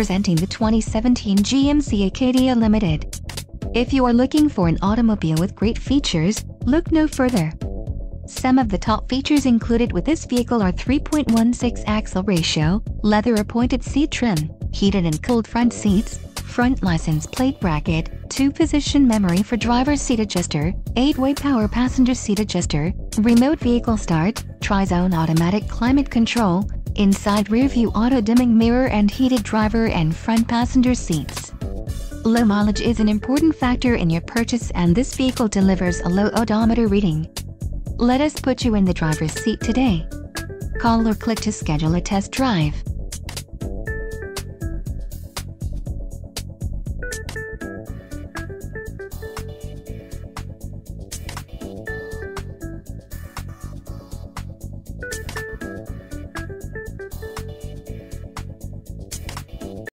presenting the 2017 GMC Acadia Limited. If you are looking for an automobile with great features, look no further. Some of the top features included with this vehicle are 3.16 axle ratio, leather appointed seat trim, heated and cooled front seats, front license plate bracket, 2-position memory for driver's seat adjuster, 8-way power passenger seat adjuster, remote vehicle start, tri-zone automatic climate control, inside rear view auto dimming mirror and heated driver and front passenger seats. Low mileage is an important factor in your purchase and this vehicle delivers a low odometer reading. Let us put you in the driver's seat today. Call or click to schedule a test drive.